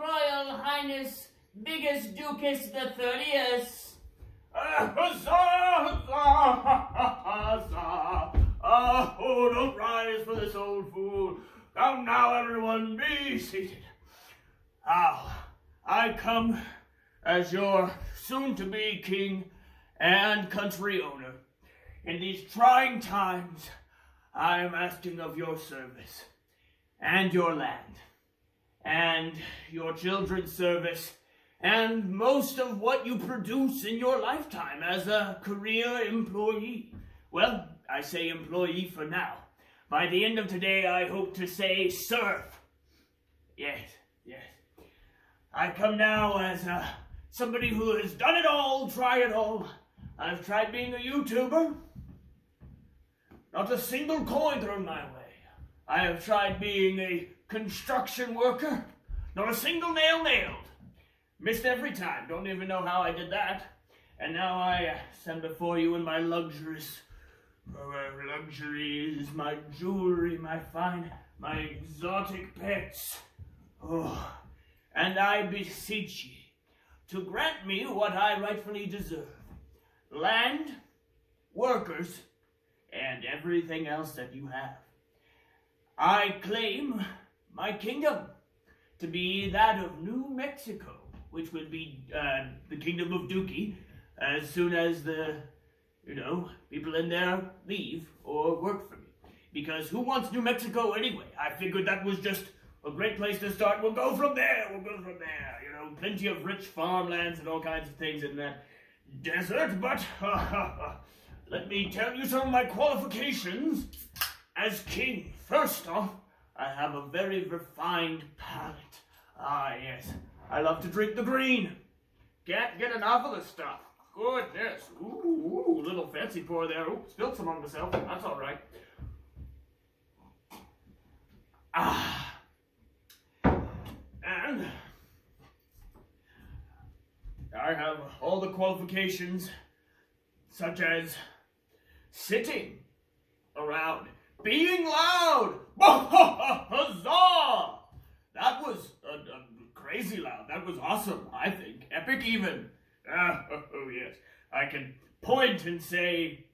glorious, biggest Ducus the thirtieth. Oh, don't rise for this old fool. Come now, everyone, be seated. Now, I come as your soon-to-be king and country owner. In these trying times, I am asking of your service and your land and your children's service and most of what you produce in your lifetime as a career employee. Well, I say employee for now. By the end of today, I hope to say serf. Yes, yes. I come now as uh, somebody who has done it all, tried it all. I've tried being a YouTuber. Not a single coin thrown my way. I have tried being a construction worker. Not a single nail nailed. Missed every time. Don't even know how I did that. And now I uh, stand before you in my luxurious uh, luxuries, my jewelry, my fine, my exotic pets. Oh, and I beseech ye to grant me what I rightfully deserve land, workers, and everything else that you have. I claim my kingdom to be that of New Mexico, which would be uh, the kingdom of Dukie, as soon as the, you know, people in there leave or work for me. Because who wants New Mexico anyway? I figured that was just a great place to start. We'll go from there. We'll go from there. You know, plenty of rich farmlands and all kinds of things in that desert. But let me tell you some of my qualifications as king. First off, I have a very refined palate. Ah, yes. I love to drink the green. Can't get enough of the stuff. Goodness. Ooh, ooh, little fancy pour there. Ooh, spilled some on myself. That's all right. Ah. And I have all the qualifications, such as sitting around, being loud. Huzzah! That was uh, uh, crazy loud. That was awesome, I think. Epic even. Ah, oh yes. I can point and say,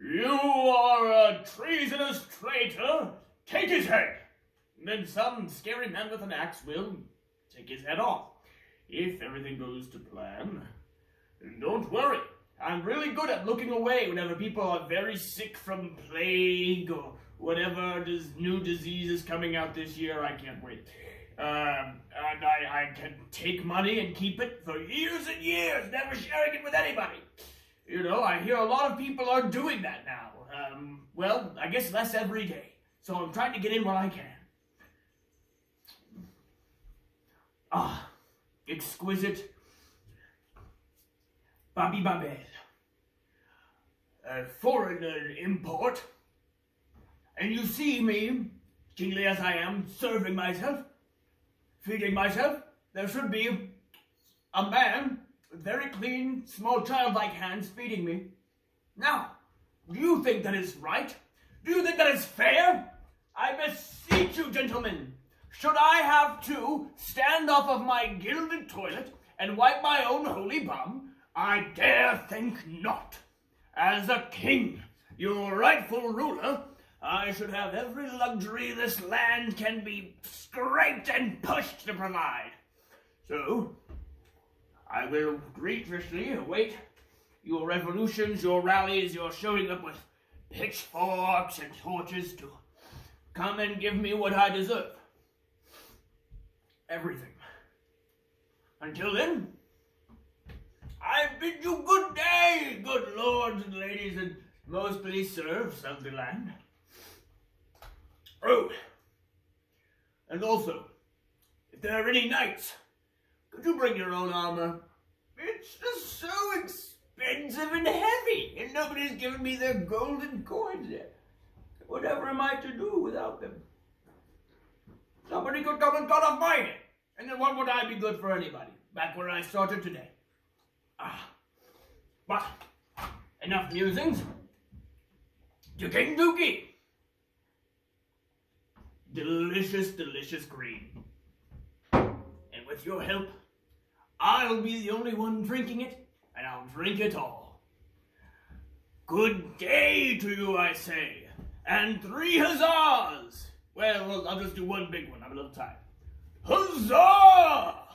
You are a treasonous traitor. Take his head. And then some scary man with an axe will take his head off. If everything goes to plan. Don't worry. I'm really good at looking away whenever people are very sick from plague or whatever this new disease is coming out this year. I can't wait. Um, and I, I can take money and keep it for years and years, never sharing it with anybody. You know, I hear a lot of people are doing that now. Um, well, I guess less every day. So I'm trying to get in while I can. Ah, exquisite Babi Babel. A foreigner import. And you see me, kingly as I am, serving myself feeding myself, there should be a man with very clean, small childlike hands feeding me. Now, do you think that is right? Do you think that is fair? I beseech you, gentlemen, should I have to stand off of my gilded toilet and wipe my own holy bum? I dare think not. As a king, your rightful ruler, I should have every luxury this land can be scraped and pushed to provide. So, I will graciously await your revolutions, your rallies, your showing up with pitchforks and torches to come and give me what I deserve. Everything. Until then, I bid you good day, good lords and ladies and mostly serfs of the land. Oh, and also, if there are any knights, could you bring your own armor? It's just so expensive and heavy, and nobody's given me their golden coins yet. Whatever am I to do without them? Somebody could come and cut off head, and then what would I be good for anybody? Back where I started today. Ah, but enough musings. To King Dukie delicious, delicious green. And with your help, I'll be the only one drinking it, and I'll drink it all. Good day to you, I say, and three huzzahs! Well, I'll just do one big one. I'm a little tired. Huzzah!